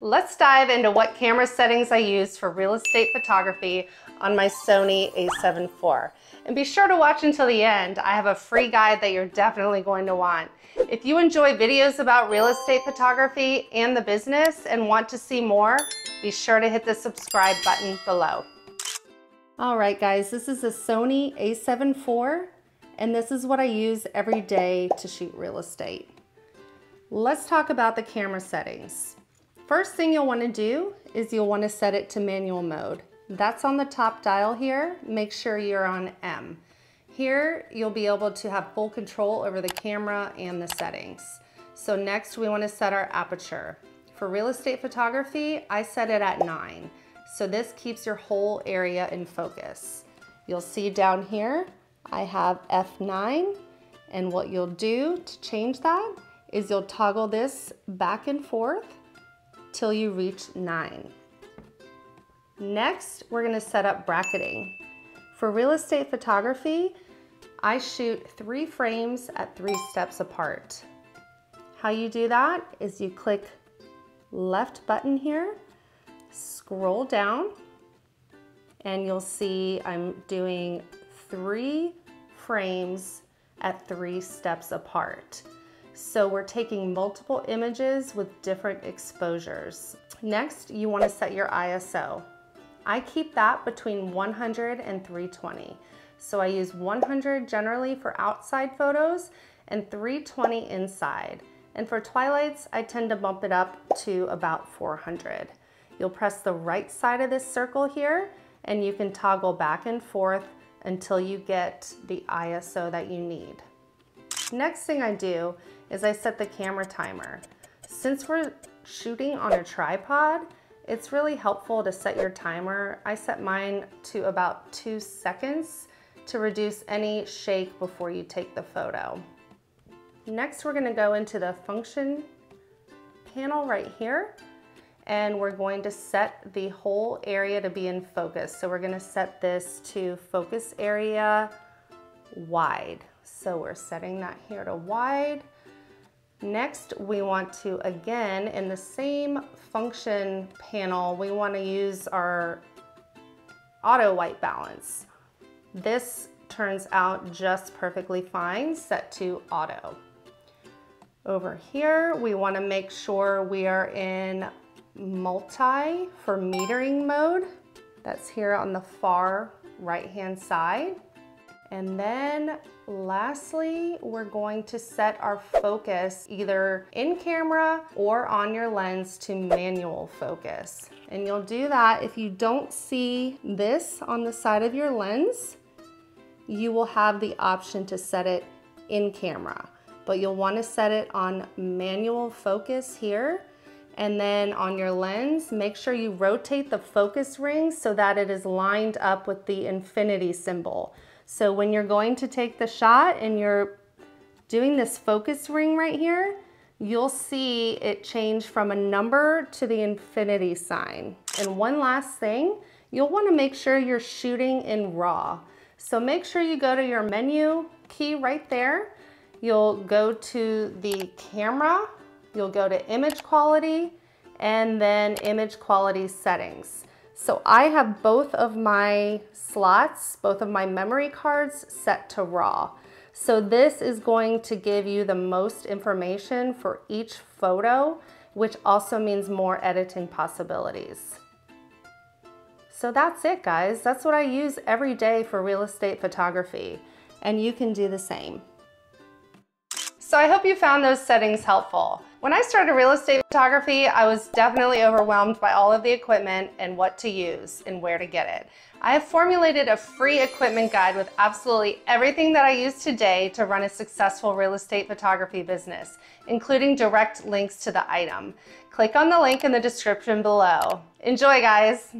Let's dive into what camera settings I use for real estate photography on my Sony a7 IV. And be sure to watch until the end. I have a free guide that you're definitely going to want. If you enjoy videos about real estate photography and the business and want to see more, be sure to hit the subscribe button below. All right, guys, this is a Sony a7 IV, and this is what I use every day to shoot real estate. Let's talk about the camera settings. First thing you'll wanna do is you'll wanna set it to manual mode. That's on the top dial here. Make sure you're on M. Here, you'll be able to have full control over the camera and the settings. So next we wanna set our aperture. For real estate photography, I set it at nine. So this keeps your whole area in focus. You'll see down here, I have F9, and what you'll do to change that is you'll toggle this back and forth till you reach nine. Next, we're gonna set up bracketing. For real estate photography, I shoot three frames at three steps apart. How you do that is you click left button here, scroll down, and you'll see I'm doing three frames at three steps apart. So we're taking multiple images with different exposures. Next, you wanna set your ISO. I keep that between 100 and 320. So I use 100 generally for outside photos and 320 inside. And for twilights, I tend to bump it up to about 400. You'll press the right side of this circle here and you can toggle back and forth until you get the ISO that you need. Next thing I do is I set the camera timer. Since we're shooting on a tripod, it's really helpful to set your timer. I set mine to about two seconds to reduce any shake before you take the photo. Next, we're gonna go into the function panel right here, and we're going to set the whole area to be in focus. So we're gonna set this to focus area wide. So we're setting that here to wide. Next, we want to, again, in the same function panel, we want to use our auto white balance. This turns out just perfectly fine, set to auto. Over here, we want to make sure we are in multi for metering mode. That's here on the far right-hand side. And then lastly, we're going to set our focus either in camera or on your lens to manual focus. And you'll do that if you don't see this on the side of your lens, you will have the option to set it in camera. But you'll wanna set it on manual focus here and then on your lens, make sure you rotate the focus ring so that it is lined up with the infinity symbol. So when you're going to take the shot and you're doing this focus ring right here, you'll see it change from a number to the infinity sign. And one last thing, you'll wanna make sure you're shooting in RAW. So make sure you go to your menu key right there. You'll go to the camera, you'll go to image quality, and then image quality settings. So I have both of my slots, both of my memory cards set to RAW. So this is going to give you the most information for each photo, which also means more editing possibilities. So that's it guys. That's what I use every day for real estate photography. And you can do the same. So I hope you found those settings helpful. When I started real estate photography, I was definitely overwhelmed by all of the equipment and what to use and where to get it. I have formulated a free equipment guide with absolutely everything that I use today to run a successful real estate photography business, including direct links to the item. Click on the link in the description below. Enjoy, guys!